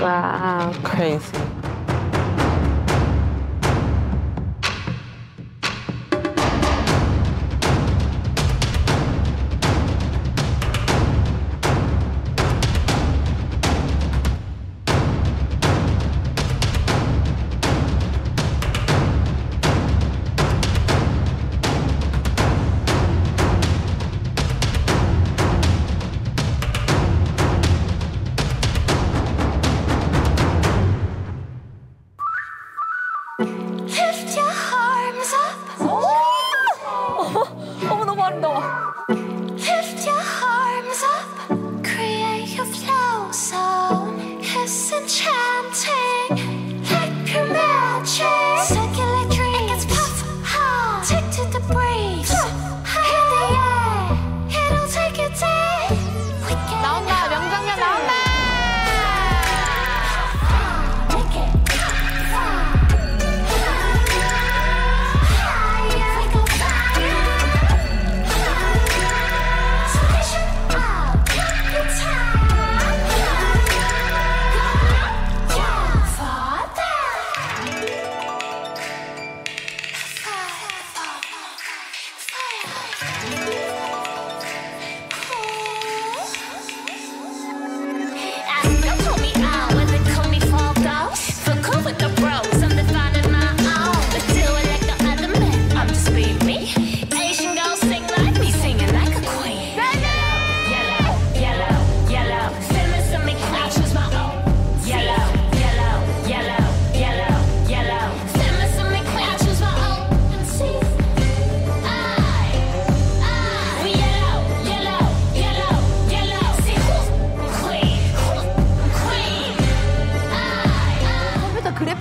Wow, crazy. 어머 너무 아름다워.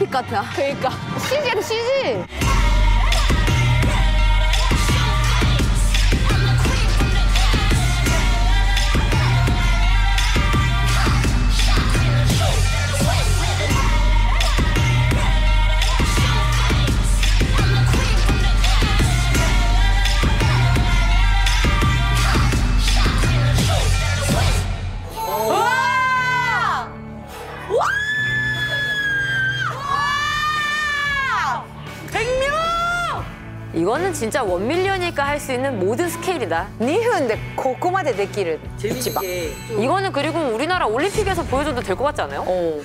같아. 그러니까 CG야 CG. 이거는 진짜 원밀리언이니까 할 수 있는 모든 스케일이다. 니은 데 고구마대 내끼를 재밌지 마. 이거는 그리고 우리나라 올림픽에서 보여줘도 될 것 같지 않아요? 어.